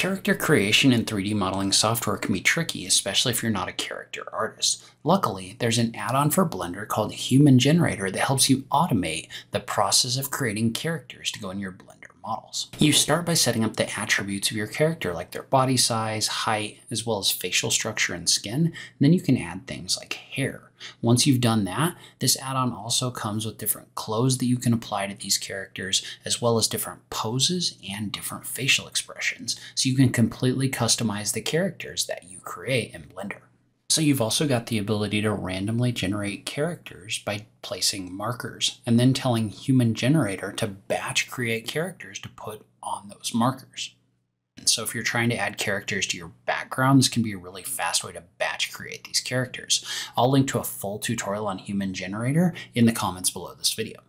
Character creation in 3D modeling software can be tricky, especially if you're not a character artist. Luckily, there's an add-on for Blender called Human Generator that helps you automate the process of creating characters to go in your Blender models. You start by setting up the attributes of your character, like their body size, height, as well as facial structure and skin. And then you can add things like hair. Once you've done that, this add-on also comes with different clothes that you can apply to these characters, as well as different poses and different facial expressions. So you can completely customize the characters that you create in Blender. So you've also got the ability to randomly generate characters by placing markers and then telling Human Generator to batch create characters to put on those markers. So if you're trying to add characters to your background, this can be a really fast way to batch create these characters. I'll link to a full tutorial on Human Generator in the comments below this video.